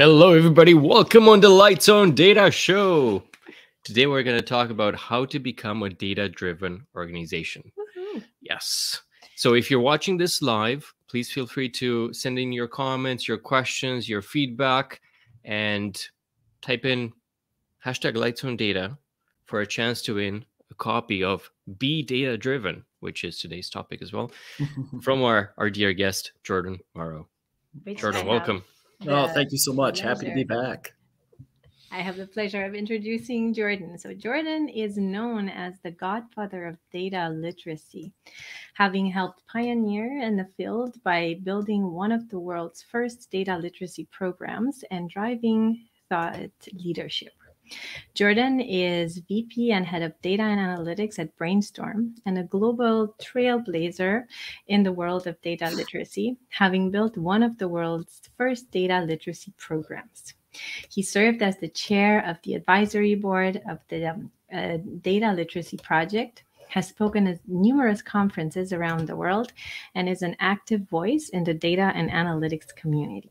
Hello, everybody. Welcome on the Lights On Data Show. Today, we're going to talk about how to become a data driven organization. Yes. So, if you're watching this live, please feel free to send in your comments, your questions, your feedback, and type in hashtag Lights On Data for a chance to win a copy of Be Data Driven, which is today's topic as well, from our, our dear guest, Jordan Morrow. Jordan, have welcome. Oh, thank you so much. Happy to be back. I have the pleasure of introducing Jordan. So, Jordan is known as the godfather of data literacy, having helped pioneer in the field by building one of the world's first data literacy programs and driving thought leadership. Jordan is VP and head of data and analytics at Brainstorm and a global trailblazer in the world of data literacy, having built one of the world's first data literacy programs. He served as the chair of the advisory board of the um, uh, Data Literacy Project, has spoken at numerous conferences around the world, and is an active voice in the data and analytics community.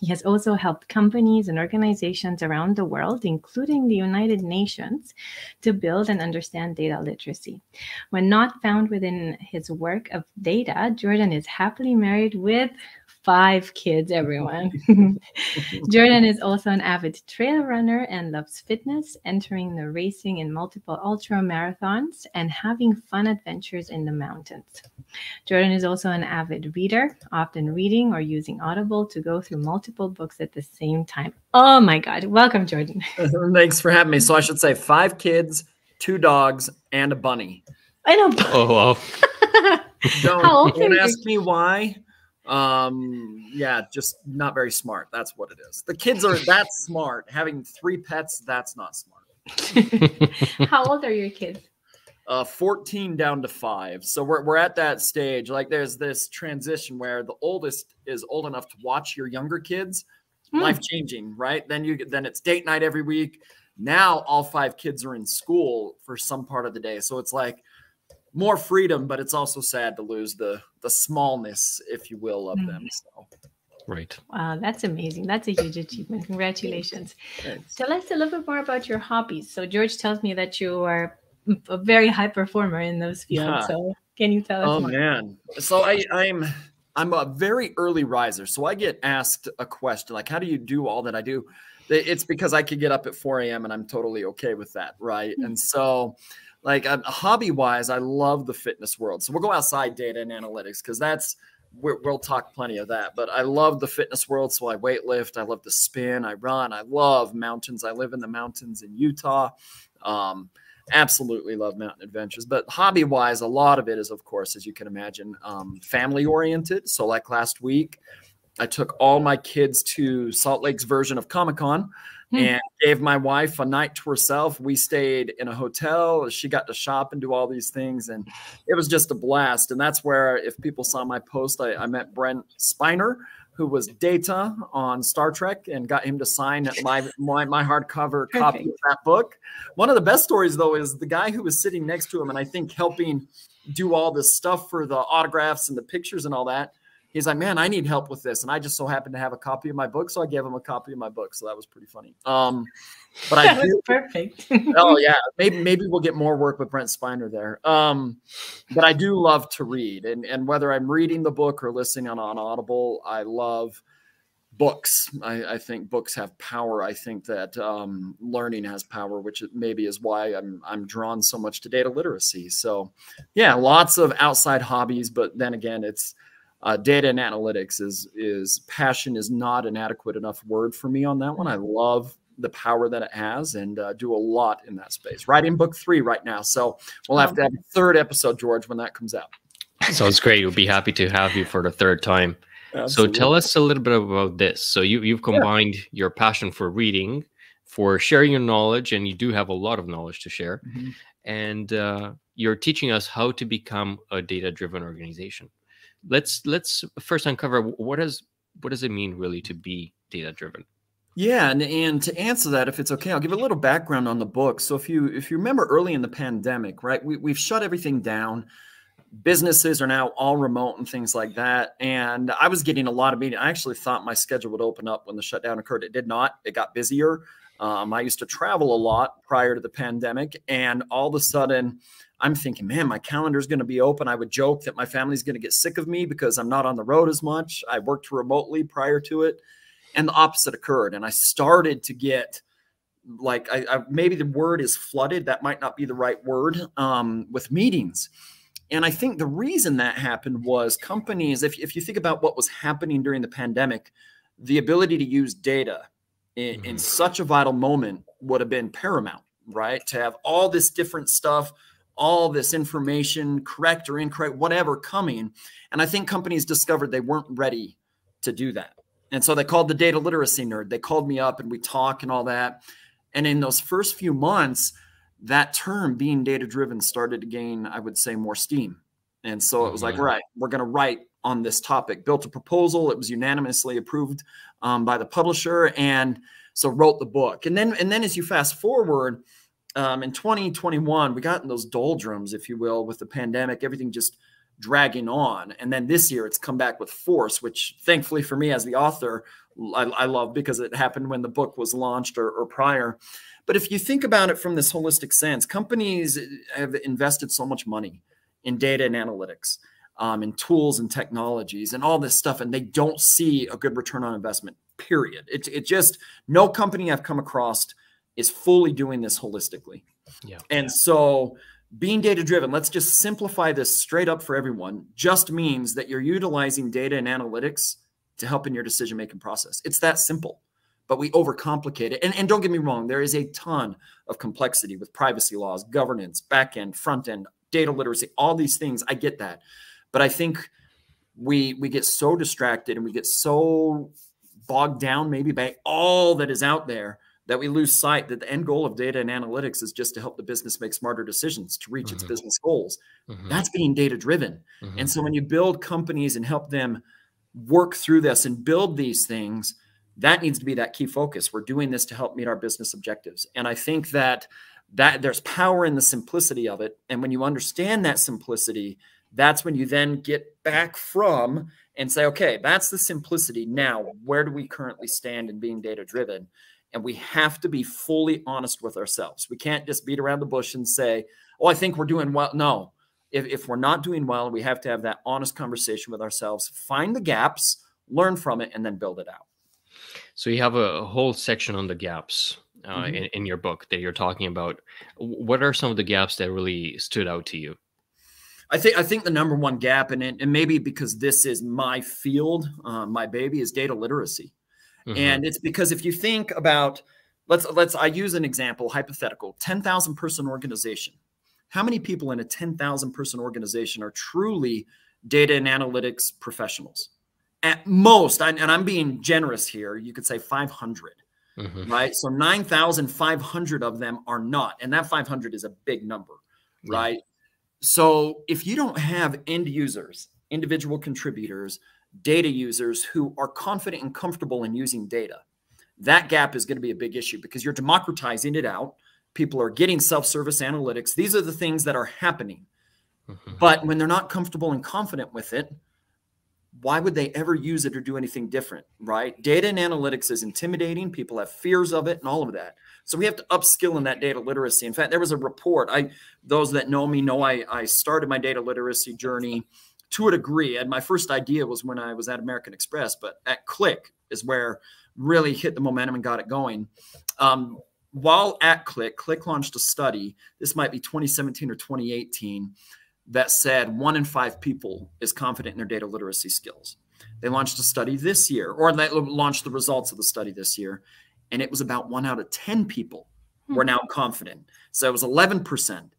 He has also helped companies and organizations around the world, including the United Nations, to build and understand data literacy. When not found within his work of data, Jordan is happily married with five kids, everyone. Jordan is also an avid trail runner and loves fitness, entering the racing in multiple ultra marathons and having fun adventures in the mountains. Jordan is also an avid reader, often reading or using Audible to go through multiple books at the same time. Oh my God. Welcome, Jordan. Thanks for having me. So I should say five kids, two dogs, and a bunny. I know. Oh, wow. Don't, don't ask me why. Um, yeah, just not very smart. That's what it is. The kids are that smart. Having three pets, that's not smart. How old are your kids? Uh, 14 down to five. So we're, we're at that stage. Like there's this transition where the oldest is old enough to watch your younger kids. Hmm. life changing, right? Then you then it's date night every week. Now all five kids are in school for some part of the day, so it's like more freedom, but it's also sad to lose the the smallness, if you will, of them. Mm-hmm. So right. Wow, that's amazing. That's a huge achievement. Congratulations. thanks. Tell us a little bit more about your hobbies. So George tells me that you are a very high performer in those fields. Yeah. So can you tell us Oh more? man, so I I'm I'm a very early riser, so I get asked a question like, "How do you do all that I do?" It's because I could get up at 4 a.m. and I'm totally okay with that, right? Mm-hmm. And so, like, uh, hobby wise, I love the fitness world. So we'll go outside data and analytics because that's we we'll talk plenty of that. But I love the fitness world, so I weightlift, I love to spin, I run, I love mountains. I live in the mountains in Utah. Um, absolutely love mountain adventures but hobby wise a lot of it is of course as you can imagine um, family oriented so like last week i took all my kids to salt lake's version of comic-con Hmm. and gave my wife a night to herself. We stayed in a hotel. She got to shop and do all these things and it was just a blast. And that's where if people saw my post i, I met brent spiner who was data on star trek and got him to sign my my, my hardcover copy of that book. One of the best stories though is the guy who was sitting next to him and I think helping do all this stuff for the autographs and the pictures and all that. He's like, man, I need help with this. And I just so happened to have a copy of my book. So I gave him a copy of my book. So that was pretty funny. Um, but I do, perfect. oh yeah, maybe maybe we'll get more work with Brent Spiner there. Um, but I do love to read, and and whether I'm reading the book or listening on on Audible, I love books. I, I think books have power. I think that um, learning has power, which maybe is why I'm I'm drawn so much to data literacy. So, yeah, lots of outside hobbies, but then again, it's uh, data and analytics is is passion is not an adequate enough word for me on that one. I love the power that it has and uh, do a lot in that space. Writing book three right now, so we'll have to have a third episode, George, when that comes out. Sounds great. We'll be happy to have you for the third time. So tell us a little bit about this. So you you've combined your passion for reading, for sharing your knowledge, and you do have a lot of knowledge to share, Mhm. and uh, you're teaching us how to become a data-driven organization. Let's let's first uncover what does what does it mean really to be data-driven. Yeah, and, and to answer that, if it's okay, I'll give a little background on the book. So if you if you remember early in the pandemic, right, we, we've shut everything down. businesses are now all remote and things like that. And I was getting a lot of meetings. I actually thought my schedule would open up when the shutdown occurred. It did not. It got busier. Um, I used to travel a lot prior to the pandemic, and all of a sudden, I'm thinking, man, my calendar is going to be open. I would joke that my family's going to get sick of me because I'm not on the road as much. I worked remotely prior to it, and the opposite occurred. And I started to get like I, I, maybe the word is flooded. That might not be the right word um, with meetings. And I think the reason that happened was companies, if, if you think about what was happening during the pandemic, the ability to use data in, mm-hmm. in such a vital moment would have been paramount, right? To have all this different stuff, all this information, correct or incorrect, whatever coming. And I think companies discovered they weren't ready to do that. And so they called the data literacy nerd. They called me up and we talk and all that. And in those first few months, that term being data driven started to gain, I would say, more steam. And so it was like, mm-hmm. right, we're going to write on this topic. Built a proposal. It was unanimously approved um, by the publisher, and so wrote the book. And then, and then as you fast forward, um, in 2021, we got in those doldrums, if you will, with the pandemic. Everything just dragging on. And then this year, it's come back with force, which thankfully for me as the author, I, I love because it happened when the book was launched or, or prior. But if you think about it from this holistic sense, companies have invested so much money in data and analytics, um, in tools and technologies, and all this stuff, and they don't see a good return on investment. Period. It, it just no company I've come across is fully doing this holistically. Yeah. And so being data driven, let's just simplify this straight up for everyone, just means that you're utilizing data and analytics to help in your decision making process. It's that simple, but we overcomplicate it. And, and don't get me wrong, there is a ton of complexity with privacy laws, governance, back end, front end, data literacy, all these things. I get that. But I think we we get so distracted and we get so bogged down maybe by all that is out there that we lose sight that the end goal of data and analytics is just to help the business make smarter decisions to reach mm -hmm. its mm-hmm. business goals. Mm -hmm. That's being data driven. Mm -hmm. And so when you build companies and help them work through this and build these things, that needs to be that key focus. We're doing this to help meet our business objectives. And I think that that there's power in the simplicity of it. And when you understand that simplicity, that's when you then get back from and say, okay, that's the simplicity. Now, where do we currently stand in being data driven? And we have to be fully honest with ourselves. We can't just beat around the bush and say, oh, I think we're doing well. No, if, if we're not doing well, we have to have that honest conversation with ourselves, find the gaps, learn from it, and then build it out. So you have a, whole section on the gaps uh, mm -hmm. in, in your book that you're talking about. What are some of the gaps that really stood out to you? I think I think the number one gap, and and maybe because this is my field, uh, my baby is data literacy, mm -hmm. and it's because if you think about let's let's I use an example hypothetical ten thousand person organization how many people in a 10,000 person organization are truly data and analytics professionals? At most, and I'm being generous here, you could say 500, mm-hmm. right? So 9,500 of them are not. And that 500 is a big number, right? So if you don't have end users, individual contributors, data users who are confident and comfortable in using data, that gap is going to be a big issue because you're democratizing it out. People are getting self-service analytics. These are the things that are happening. Mm-hmm. but when they're not comfortable and confident with it why would they ever use it or do anything different right? Data and analytics is intimidating. People have fears of it and all of that so we have to upskill in that data literacy. In fact there was a report i those that know me know i, I started my data literacy journey to a degree. And my first idea was when i was at american express but at Qlik is where really hit the momentum and got it going. Um, while at Qlik, Qlik launched a study, this might be 2017 or 2018, that said one in five people is confident in their data literacy skills. They launched a study this year, or they launched the results of the study this year, and it was about one out of 10 people hmm. were now confident. So it was 11%.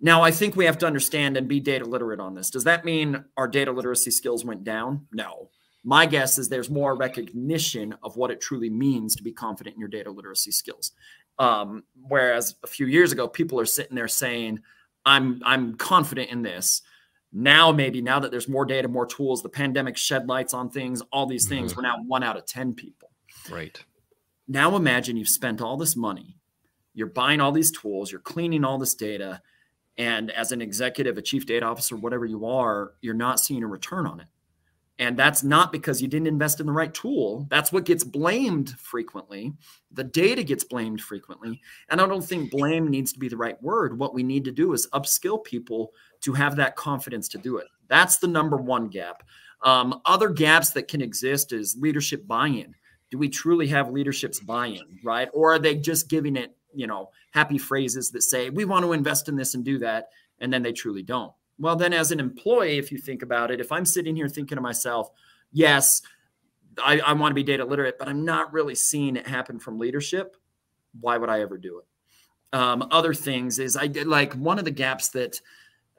Now, I think we have to understand and be data literate on this. Does that mean our data literacy skills went down? No. My guess is there's more recognition of what it truly means to be confident in your data literacy skills. Um, whereas a few years ago, people are sitting there saying, I'm I'm confident in this. Now, maybe now that there's more data, more tools, the pandemic shed lights on things, all these things, mm-hmm. we're now one out of 10 people. Right. Now imagine you've spent all this money, you're buying all these tools, you're cleaning all this data, And as an executive, a chief data officer, whatever you are, you're not seeing a return on it. And that's not because you didn't invest in the right tool. That's what gets blamed frequently. The data gets blamed frequently. And I don't think blame needs to be the right word. What we need to do is upskill people to have that confidence to do it. That's the number one gap. Um, other gaps that can exist is leadership buy in. Do we truly have leadership's buy in, right? Or are they just giving it, you know, happy phrases that say, we want to invest in this and do that, and then they truly don't? Well, then as an employee, if you think about it, if I'm sitting here thinking to myself, yes, I, I want to be data literate, but I'm not really seeing it happen from leadership, why would I ever do it? Um, other things is I did like one of the gaps that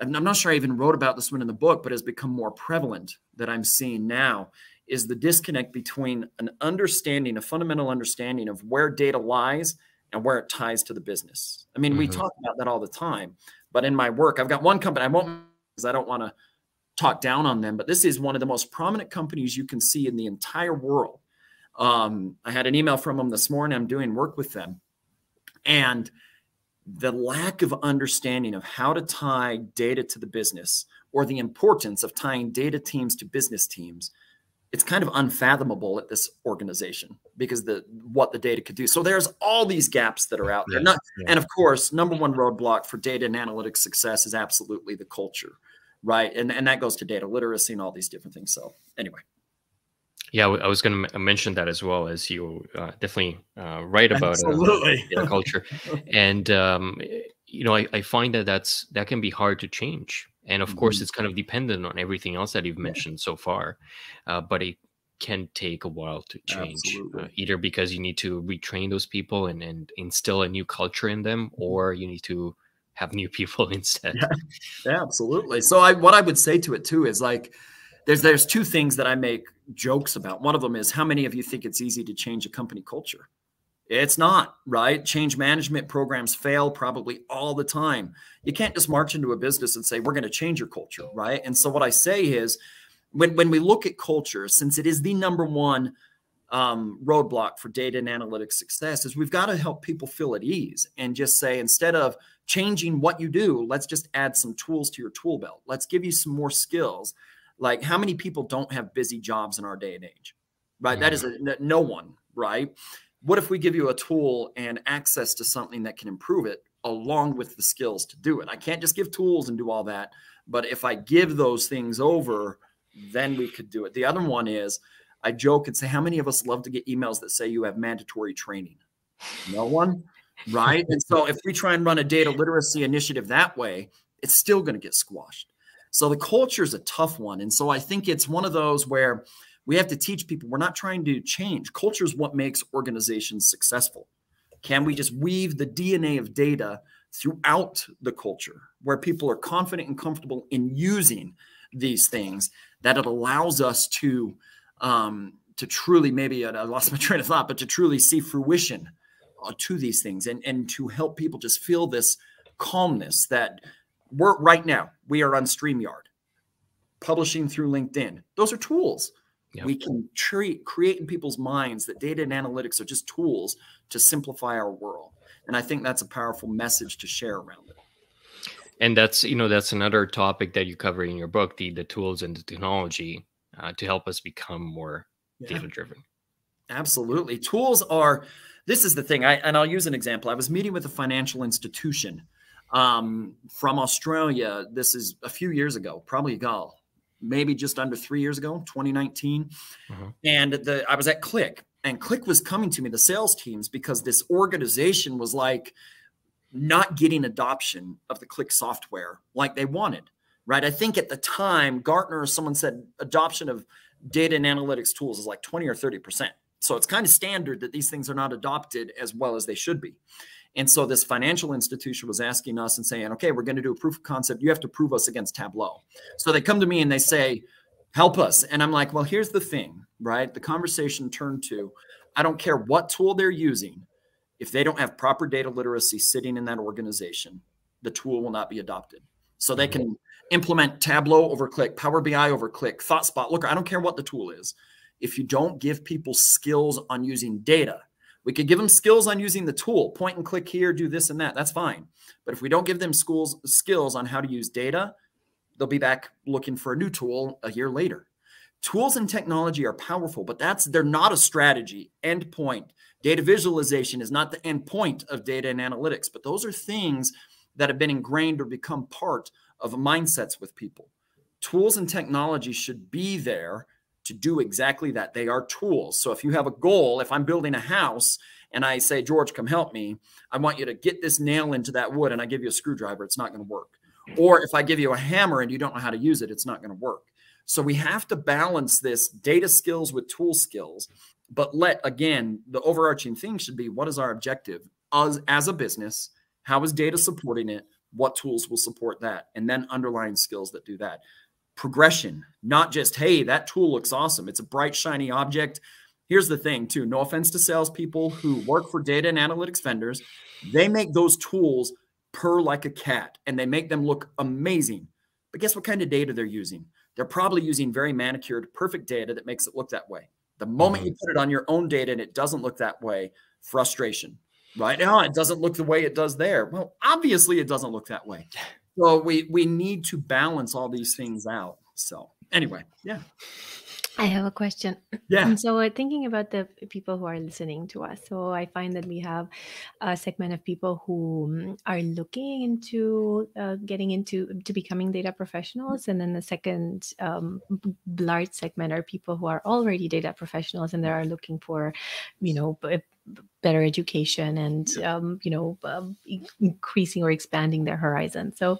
I'm not sure I even wrote about this one in the book, but has become more prevalent that I'm seeing now is the disconnect between an understanding, a fundamental understanding of where data lies and where it ties to the business. I mean, mm -hmm. we mm-hmm. talk about that all the time, but in my work, I've got one company, I won't, because I don't want to talk down on them, but this is one of the most prominent companies you can see in the entire world. Um, I had an email from them this morning. I'm doing work with them. And the lack of understanding of how to tie data to the business or the importance of tying data teams to business teams it's kind of unfathomable at this organization because the what the data could do. So there's all these gaps that are out there. Not, yeah. And of course, number one roadblock for data and analytics success is absolutely the culture, right? And and that goes to data literacy and all these different things. So anyway. Yeah, I was going to mention that as well as you uh, definitely uh, write about Absolutely. Uh, culture, and um, you know I, I find that that's that can be hard to change and of mm-hmm. course it's kind of dependent on everything else that you've mentioned so far uh, but it can take a while to change uh, either because you need to retrain those people and, and instill a new culture in them mm-hmm. or you need to have new people instead. Yeah, yeah. Absolutely. So i what i would say to it too is like there's there's two things that i make jokes about. One of them is how many of you think it's easy to change a company culture it's not, right? Change management programs fail probably all the time. You can't just march into a business and say, we're going to change your culture, right? And so what I say is when, when we look at culture, since it is the number one um, roadblock for data and analytics success, is we've got to help people feel at ease and just say, instead of changing what you do, let's just add some tools to your tool belt. Let's give you some more skills. Like how many people don't have busy jobs in our day and age, right? That is a, no one, right? What if we give you a tool and access to something that can improve it along with the skills to do it? I can't just give tools and do all that. But if I give those things over, then we could do it. The other one is I joke and say, How many of us love to get emails that say you have mandatory training? No one, right? and so if we try and run a data literacy initiative that way, it's still going to get squashed. So the culture is a tough one. And so I think it's one of those where we have to teach people we're not trying to change. Culture is what makes organizations successful. Can we just weave the DNA of data throughout the culture where people are confident and comfortable in using these things that it allows us to um, to truly maybe I lost my train of thought, but to truly see fruition uh, to these things and and to help people just feel this calmness that we're right now we are on StreamYard, publishing through LinkedIn. Those are tools. Yep. We can treat, create in people's minds that data and analytics are just tools to simplify our world. And I think that's a powerful message to share around it. And that's, you know, that's another topic that you cover in your book, the, the tools and the technology uh, to help us become more yeah. data driven. Absolutely. Tools are, this is the thing. I, and I'll use an example. I was meeting with a financial institution um, from Australia. This is a few years ago, probably ago, maybe just under three years ago, 2019. Uh-huh. And the I was at Qlik, and Qlik was coming to me, the sales teams, because this organization was like not getting adoption of the Qlik software like they wanted. Right. I think at the time, Gartner or someone said adoption of data and analytics tools is like 20 or 30 percent. So it's kind of standard that these things are not adopted as well as they should be. And so this financial institution was asking us and saying, okay, we're going to do a proof of concept. You have to prove us against Tableau. So they come to me and they say, help us. And I'm like, well, here's the thing, right? The conversation turned to, I don't care what tool they're using. If they don't have proper data literacy sitting in that organization, the tool will not be adopted. So they mm-hmm. can implement Tableau over Qlik, Power BI over Qlik, ThoughtSpot. Look, I don't care what the tool is. If you don't give people skills on using data, We could give them skills on using the tool, point and click here, do this and that. That's fine. But if we don't give them schools skills on how to use data, they'll be back looking for a new tool a year later. Tools and technology are powerful, but that's they're not a strategy. End point. Data visualization is not the end point of data and analytics, but those are things that have been ingrained or become part of mindsets with people. Tools and technology should be there to do exactly that. They are tools. So if you have a goal, if I'm building a house and I say, George, come help me, I want you to get this nail into that wood and I give you a screwdriver, it's not going to work. Or if I give you a hammer and you don't know how to use it, it's not going to work. So we have to balance this data skills with tool skills. But let, again, the overarching thing should be what is our objective as, as a business? How is data supporting it? What tools will support that? And then underlying skills that do that progression, not just, hey, that tool looks awesome. It's a bright, shiny object. Here's the thing, too. No offense to salespeople who work for data and analytics vendors, they make those tools purr like a cat and they make them look amazing. But guess what kind of data they're using? They're probably using very manicured, perfect data that makes it look that way. The moment you mm-hmm. put it on your own data and it doesn't look that way, frustration. Right now, oh, it doesn't look the way it does there. Well, obviously, it doesn't look that way. So we we need to balance all these things out. So anyway, yeah. I have a question. Yeah. So uh, thinking about the people who are listening to us, so I find that we have a segment of people who mm, are looking into uh, getting into to becoming data professionals, and then the second um, large segment are people who are already data professionals and they are looking for, you know, better education and um, you know um, increasing or expanding their horizon. So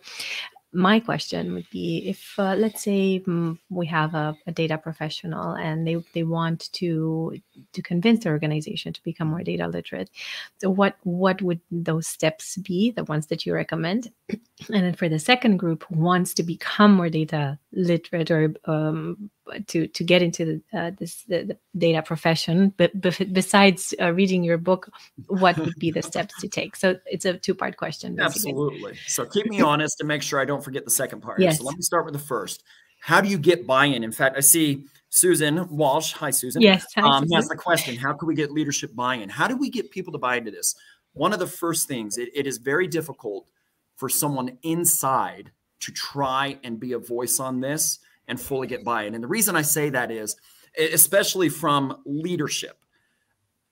my question would be if uh, let's say um, we have a, a, data professional and they, they want to to convince the organization to become more data literate so what what would those steps be the ones that you recommend? And then for the second group who wants to become more data literate or um, to to get into the, uh, this the, the, data profession but besides uh, reading your book what would be the steps to take? So it's a two part question basically. absolutely. So keep me honest to make sure i don't forget the second part. Yes. so let me start with the first. How do you get buy-in? In fact i see susan walsh. Hi susan. Yes. Hi, um, Susan. has the question how can we get leadership buy-in? How do we get people to buy into this? One of the first things it, it is very difficult for someone inside to try and be a voice on this and fully get buy-in. And the reason I say that is, especially from leadership,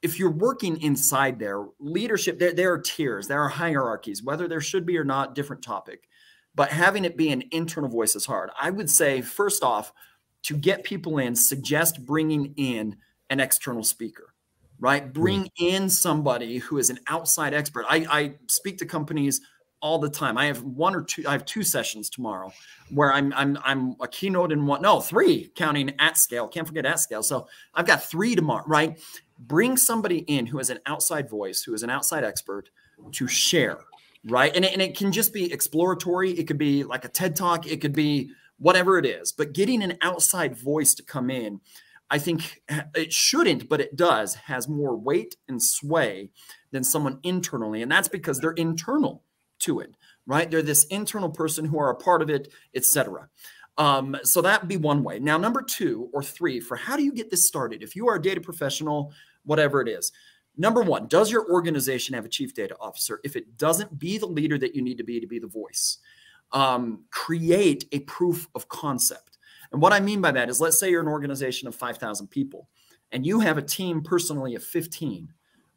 if you're working inside there, leadership, there, there are tiers, there are hierarchies, whether there should be or not, different topic. But having it be an internal voice is hard. I would say, first off, to get people in, suggest bringing in an external speaker, right? Hmm. Bring in somebody who is an outside expert. I, I speak to companies all the time. I have one or two. I have two sessions tomorrow where I'm I'm I'm a keynote in one. No, three counting at scale. Can't forget at scale. So I've got three tomorrow. Right. Bring somebody in who is an outside voice, who is an outside expert, to share. Right. And it, and it can just be exploratory. It could be like a TED talk. It could be whatever it is. But getting an outside voice to come in. I think it shouldn't, but it does, has more weight and sway than someone internally. And that's because they're internal to it, right? They're this internal person who are a part of it, etc. Um, so that'd be one way. Now, number two or three for how do you get this started? If you are a data professional, whatever it is, number one, does your organization have a chief data officer? If it doesn't, be the leader that you need to be to be the voice. Um, create a proof of concept. And what I mean by that is, let's say you're an organization of 5,000 people and you have a team personally of 15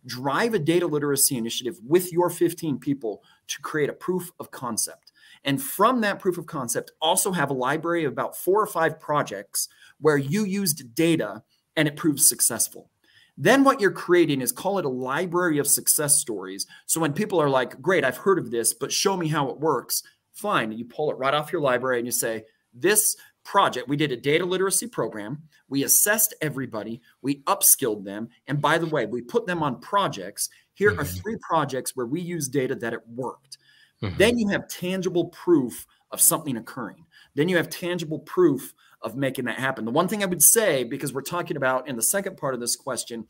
drive a data literacy initiative with your 15 people to create a proof of concept. And from that proof of concept, also have a library of about four or five projects where you used data and it proves successful. Then what you're creating is call it a library of success stories. So when people are like, great, I've heard of this, but show me how it works, fine. You pull it right off your library and you say, this project, we did a data literacy program. We assessed everybody, we upskilled them. And by the way, we put them on projects. Here mm -hmm. are mm-hmm. three projects where we use data that it worked. Mm -hmm. Then you have tangible proof of something occurring. Then you have tangible proof of making that happen. The one thing I would say, because we're talking about in the second part of this question,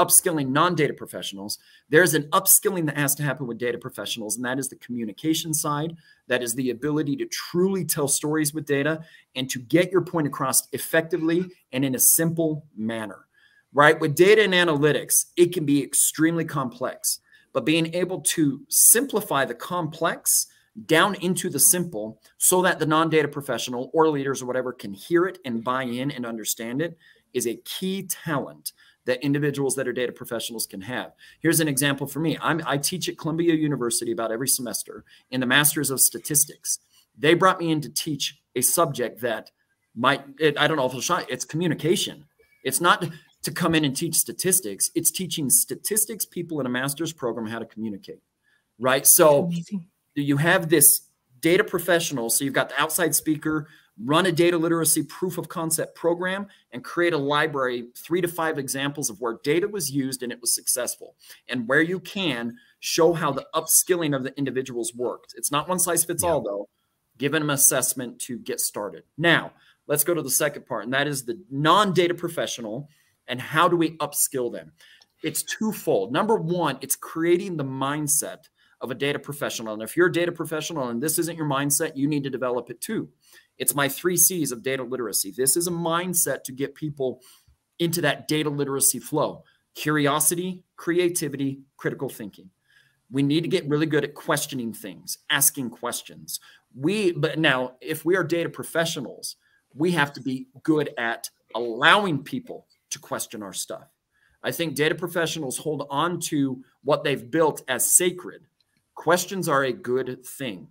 upskilling non-data professionals. There's an upskilling that has to happen with data professionals, and that is the communication side. That is the ability to truly tell stories with data and to get your point across effectively and in a simple manner. right? With data and analytics, it can be extremely complex, but being able to simplify the complex down into the simple so that the non-data professional or leaders or whatever can hear it and buy in and understand it is a key talent that individuals that are data professionals can have. Here's an example for me. I'm, I teach at Columbia University about every semester in the Masters of Statistics. They brought me in to teach a subject that might, it, I don't know if it's it's communication. It's not to come in and teach statistics. It's teaching statistics people in a master's program how to communicate, right? So you have this data professional. So you've got the outside speaker, run a data literacy proof of concept program, and create a library, three to five examples of where data was used and it was successful. And where you can, show how the upskilling of the individuals worked. It's not one size fits yeah. all, though. Give them assessment to get started. Now, let's go to the second part, and that is the non data professional and how do we upskill them? It's twofold. Number one, it's creating the mindset of a data professional. And if you're a data professional and this isn't your mindset, you need to develop it too. It's my three C's of data literacy. This is a mindset to get people into that data literacy flow curiosity, creativity, critical thinking. We need to get really good at questioning things, asking questions. We, but now, if we are data professionals, we have to be good at allowing people to question our stuff. I think data professionals hold on to what they've built as sacred Questions are a good thing.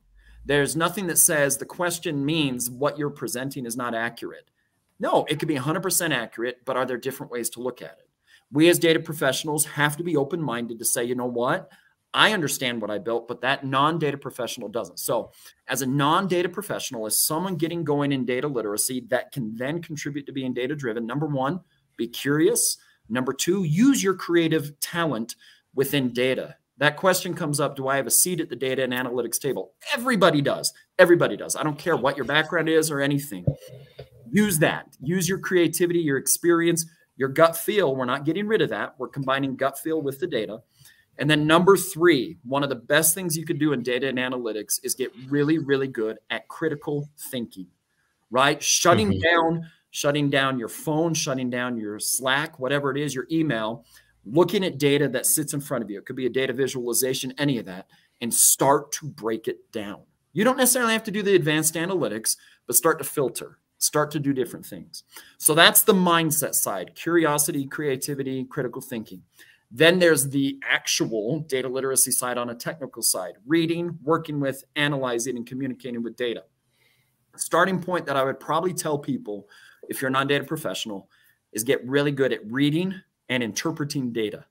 There's nothing that says the question means what you're presenting is not accurate. No, it could be 100% accurate, but are there different ways to look at it? We as data professionals have to be open minded to say, you know what? I understand what I built, but that non data professional doesn't. So, as a non data professional, as someone getting going in data literacy that can then contribute to being data driven, number one, be curious. Number two, use your creative talent within data. That question comes up Do I have a seat at the data and analytics table? Everybody does. Everybody does. I don't care what your background is or anything. Use that. Use your creativity, your experience, your gut feel. We're not getting rid of that. We're combining gut feel with the data. And then number three, one of the best things you could do in data and analytics is get really, really good at critical thinking, right? Shutting mm-hmm. down, shutting down your phone, shutting down your Slack, whatever it is, your email, looking at data that sits in front of you. It could be a data visualization, any of that, and start to break it down. You don't necessarily have to do the advanced analytics, but start to filter, start to do different things. So that's the mindset side curiosity, creativity, critical thinking. Then there's the actual data literacy side on a technical side reading, working with, analyzing, and communicating with data. Starting point that I would probably tell people if you're a non data professional is get really good at reading, and interpreting data.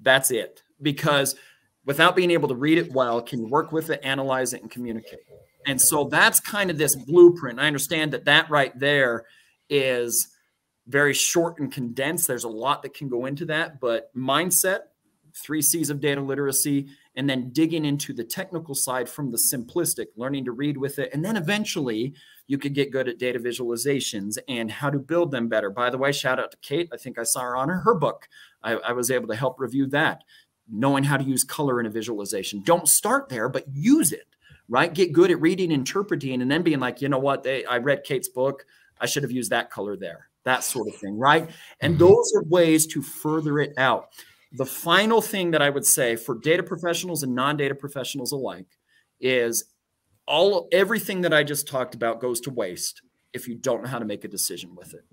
That's it. Because without being able to read it well, can you work with it, analyze it, and communicate? And so that's kind of this blueprint. I understand that that right there is very short and condensed. There's a lot that can go into that, but mindset, three C's of data literacy, and then digging into the technical side from the simplistic, learning to read with it. And then eventually you could get good at data visualizations and how to build them better. By the way, shout out to Kate. I think I saw her on her, her book. I, I was able to help review that. Knowing how to use color in a visualization. Don't start there, but use it, right? Get good at reading, interpreting, and then being like, you know what? They, I read Kate's book. I should have used that color there, that sort of thing, right? And mm-hmm. those are ways to further it out. The final thing that I would say for data professionals and non-data professionals alike is all everything that I just talked about goes to waste if you don't know how to make a decision with it.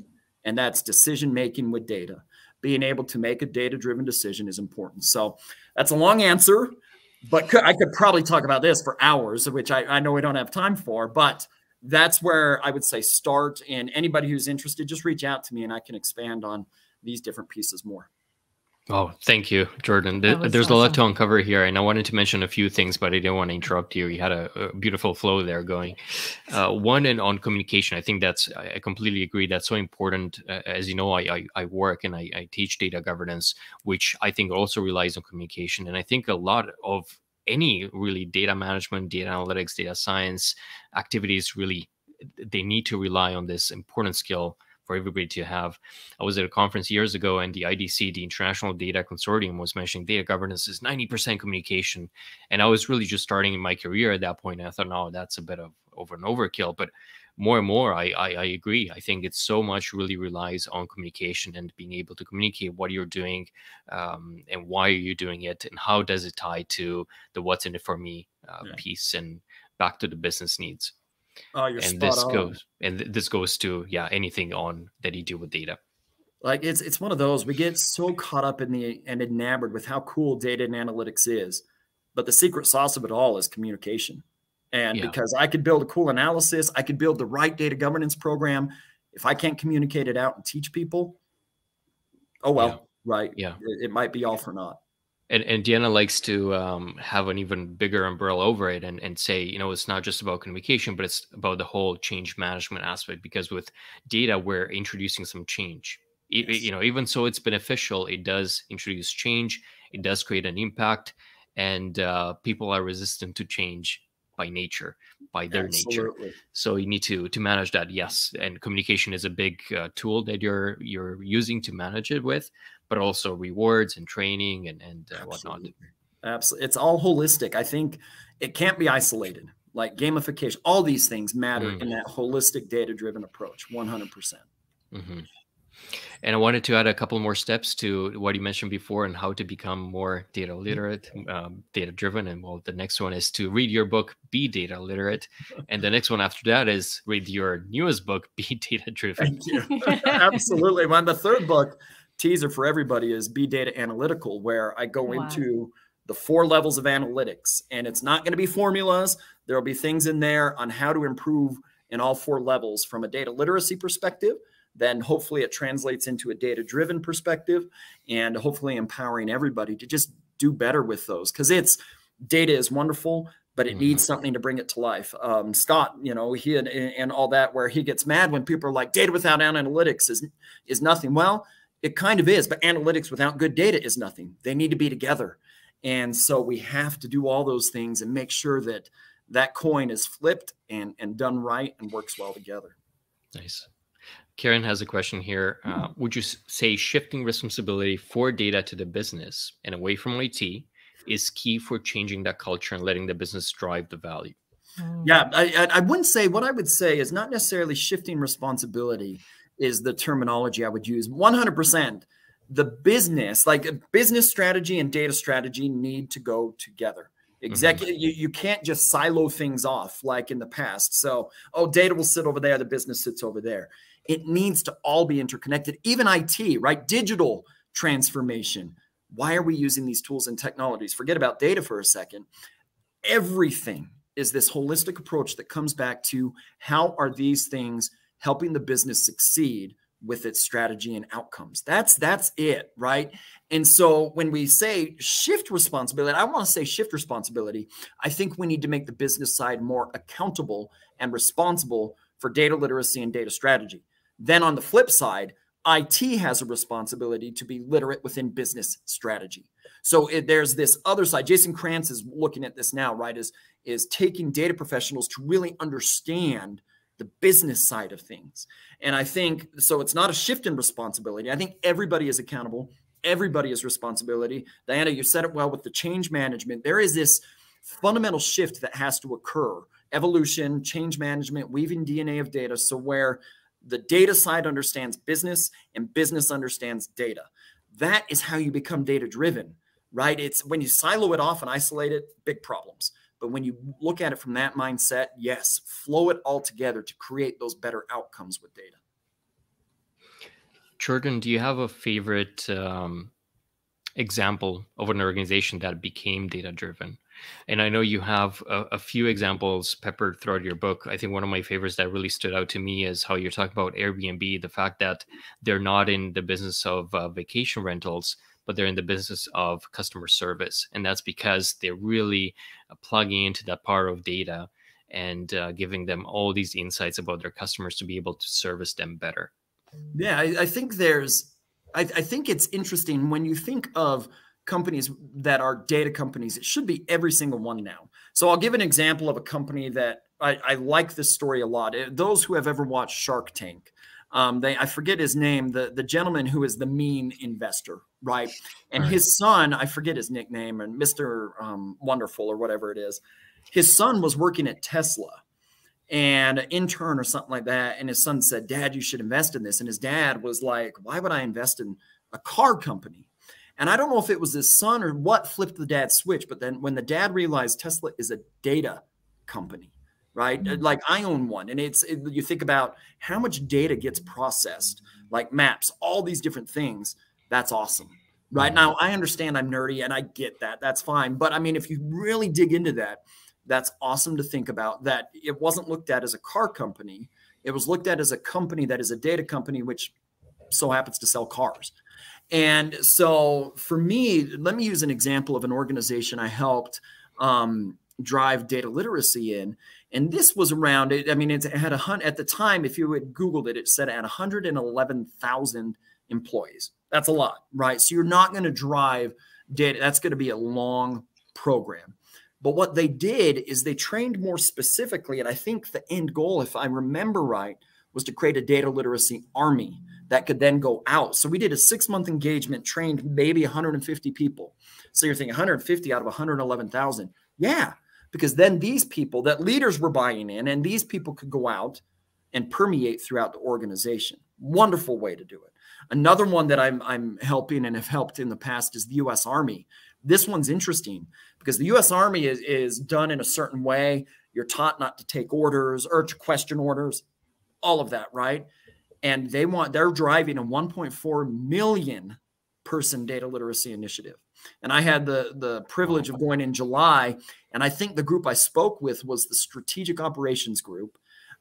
And that's decision making with data. Being able to make a data driven decision is important. So that's a long answer, but I could probably talk about this for hours, which I, I know we don't have time for. But that's where I would say start. And anybody who's interested, just reach out to me and I can expand on these different pieces more. Oh, thank you, Jordan. There's awesome. a lot to uncover here, and I wanted to mention a few things, but I didn't want to interrupt you. You had a, a beautiful flow there going. Uh, one, and on communication, I think that's I completely agree. That's so important. Uh, as you know, I, I, I work and I, I teach data governance, which I think also relies on communication, and I think a lot of any really data management, data analytics, data science activities really they need to rely on this important skill for everybody to have. I was at a conference years ago, and the IDC, the International Data Consortium, was mentioning data governance is 90% communication. And I was really just starting in my career at that point. And I thought, no, that's a bit of over and overkill. But more and more I, I, I agree i think it's so much really relies on communication and being able to communicate what you're doing um, and why are you doing it and how does it tie to the what's in it for me uh, yeah. piece and back to the business needs oh, you're and this on. goes and th- this goes to yeah anything on that you do with data like it's it's one of those we get so caught up in the and enamored with how cool data and analytics is but the secret sauce of it all is communication and yeah. because I could build a cool analysis, I could build the right data governance program. If I can't communicate it out and teach people, oh well, yeah. right? Yeah, it, it, might be all for naught. And, and Deanna likes to um, have an even bigger umbrella over it and, and say, you know, it's not just about communication, but it's about the whole change management aspect. Because with data, we're introducing some change. Yes. It, you know, even so it's beneficial, it does introduce change. It does create an impact, and uh, people are resistant to change by nature by their Absolutely. nature so you need to to manage that yes and communication is a big uh, tool that you're you're using to manage it with but also rewards and training and and uh, whatnot Absolutely. It's all holistic. I think it can't be isolated. Like gamification, all these things matter mm. in that holistic data driven approach, 100%. percent mm -hmm. And I wanted to add a couple more steps to what you mentioned before and how to become more data mm-hmm. literate, um, data driven. And well, the next one is to read your book, Be Data Literate. And the next one after that is read your newest book, Be Data Driven. Thank you. Absolutely. Man, the third book teaser for everybody is Be Data Analytical, where I go wow. into the four levels of analytics. And it's not going to be formulas. There'll be things in there on how to improve in all four levels from a data literacy perspective then hopefully it translates into a data driven perspective and hopefully empowering everybody to just do better with those because it's data is wonderful but it mm-hmm. needs something to bring it to life um, scott you know he and, and all that where he gets mad when people are like data without analytics is is nothing well it kind of is but analytics without good data is nothing they need to be together and so we have to do all those things and make sure that that coin is flipped and and done right and works well together nice Karen has a question here. Uh, would you say shifting responsibility for data to the business and away from IT is key for changing that culture and letting the business drive the value? Hmm. Yeah, I, I wouldn't say what I would say is not necessarily shifting responsibility is the terminology I would use. 100%. The business, like business strategy and data strategy, need to go together. Executive, mm-hmm. you, you can't just silo things off like in the past. So, oh, data will sit over there, the business sits over there. It needs to all be interconnected, even IT, right? Digital transformation. Why are we using these tools and technologies? Forget about data for a second. Everything is this holistic approach that comes back to how are these things helping the business succeed with its strategy and outcomes. That's that's it, right? And so when we say shift responsibility, I want to say shift responsibility. I think we need to make the business side more accountable and responsible for data literacy and data strategy. Then on the flip side, IT has a responsibility to be literate within business strategy. So it, there's this other side. Jason Krantz is looking at this now, right? Is is taking data professionals to really understand the business side of things. And I think so. It's not a shift in responsibility. I think everybody is accountable. Everybody is responsibility. Diana, you said it well with the change management. There is this fundamental shift that has to occur. Evolution, change management, weaving DNA of data. So where the data side understands business and business understands data. That is how you become data driven, right? It's when you silo it off and isolate it, big problems. But when you look at it from that mindset, yes, flow it all together to create those better outcomes with data. Jordan, do you have a favorite um, example of an organization that became data driven? And I know you have a, a, few examples peppered throughout your book. I think one of my favorites that really stood out to me is how you're talking about Airbnb, the fact that they're not in the business of uh, vacation rentals, but they're in the business of customer service. And that's because they're really uh, plugging into that part of data and uh, giving them all these insights about their customers to be able to service them better. Yeah, I, I think there's, I, I think it's interesting when you think of companies that are data companies. It should be every single one now. So I'll give an example of a company that I, I like this story a lot. Eh, those who have ever watched Shark Tank, um, they I forget his name, the the gentleman who is the mean investor, right? And right. his son, I forget his nickname, and Mister um, Wonderful or whatever it is. His son was working at Tesla, and an intern or something like that. And his son said, Dad, you should invest in this. And his dad was like, Why would I invest in a car company? And I don't know if it was his son or what flipped the dad switch, but then when the dad realized Tesla is a data company, right? Mm-hmm. Like I own one, and it's it, you think about how much data gets processed, like maps, all these different things. That's awesome, right? Now I understand I'm nerdy and I get that. That's fine, but I mean, if you really dig into that, that's awesome to think about. That it wasn't looked at as a car company; it was looked at as a company that is a data company, which so happens to sell cars. And so for me, let me use an example of an organization I helped um, drive data literacy in. And this was around, it. I mean, it had a hunt at the time, if you had Googled it, it said at 111,000 employees. That's a lot, right? So you're not going to drive data. That's going to be a long program. But what they did is they trained more specifically. And I think the end goal, if I remember right, was to create a data literacy army that could then go out. So we did a six month engagement, trained maybe 150 people. So you're thinking 150 out of 111,000. Yeah, because then these people that leaders were buying in and these people could go out and permeate throughout the organization. Wonderful way to do it. Another one that I'm, I'm helping and have helped in the past is the US Army. This one's interesting because the US Army is, is done in a certain way. You're taught not to take orders or to question orders, all of that, right? and they want they're driving a 1.4 million person data literacy initiative and i had the the privilege of going in july and i think the group i spoke with was the strategic operations group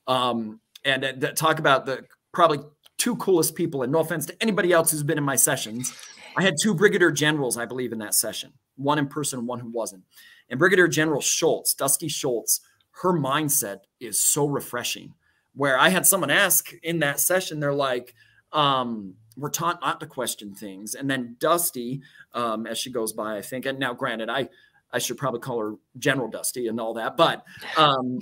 um, and that talk about the probably two coolest people and no offense to anybody else who's been in my sessions i had two brigadier generals i believe in that session one in person one who wasn't and brigadier general schultz dusty schultz her mindset is so refreshing where I had someone ask in that session, they're like, um, we're taught not to question things. And then Dusty, um, as she goes by, I think, and now granted, I, I should probably call her General Dusty and all that, but um,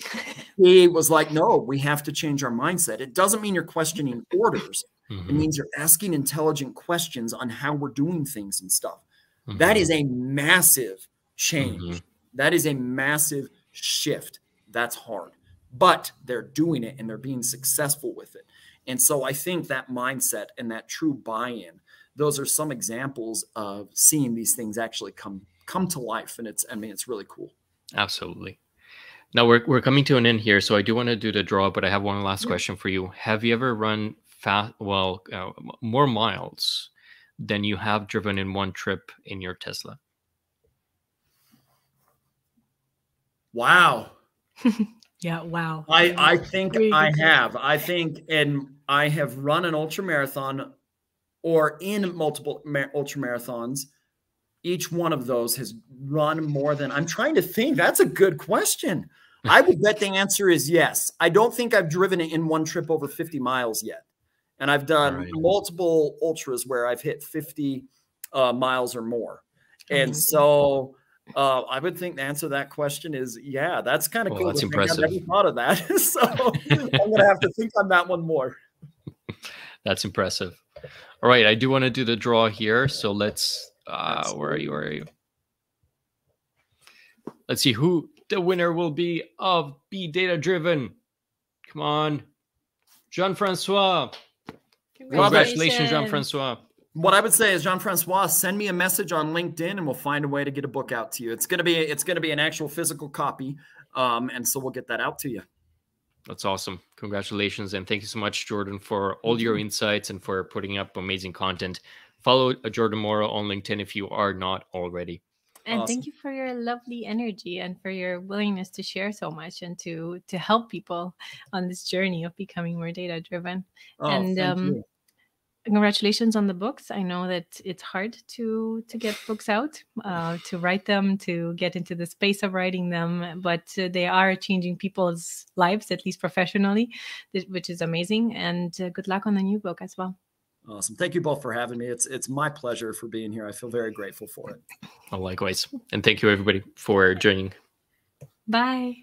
he was like, no, we have to change our mindset. It doesn't mean you're questioning orders. Mm-hmm. It means you're asking intelligent questions on how we're doing things and stuff. Mm-hmm. That is a massive change. Mm-hmm. That is a massive shift. That's hard but they're doing it and they're being successful with it. And so I think that mindset and that true buy-in, those are some examples of seeing these things actually come come to life. And it's I mean it's really cool. Absolutely. Now we're we're coming to an end here, so I do want to do the draw, but I have one last yeah. question for you. Have you ever run fast well uh, more miles than you have driven in one trip in your Tesla? Wow. Yeah, wow. I I think I have. I think and I have run an ultra marathon or in multiple ultra marathons. Each one of those has run more than I'm trying to think. That's a good question. I would bet the answer is yes. I don't think I've driven it in one trip over 50 miles yet. And I've done right. multiple ultras where I've hit 50 uh, miles or more. And so uh, I would think the answer to that question is yeah. That's kind of well, cool. That's impressive. I never thought of that, so I'm gonna have to think on that one more. that's impressive. All right, I do want to do the draw here, so let's. Uh, where are you? Where are you? Let's see who the winner will be of Be Data Driven. Come on, Jean Francois. Congratulations, Jean Francois what I would say is Jean Francois, send me a message on LinkedIn and we'll find a way to get a book out to you. It's gonna be it's gonna be an actual physical copy. Um, and so we'll get that out to you. That's awesome. Congratulations. And thank you so much, Jordan, for all your insights and for putting up amazing content. Follow Jordan Morrow on LinkedIn if you are not already. And awesome. thank you for your lovely energy and for your willingness to share so much and to to help people on this journey of becoming more data driven. Oh, and um, you congratulations on the books i know that it's hard to to get books out uh, to write them to get into the space of writing them but uh, they are changing people's lives at least professionally which is amazing and uh, good luck on the new book as well awesome. Thank you both for having me. It's it's my pleasure for being here. I feel very grateful for it. Well, likewise. And thank you everybody for joining. Bye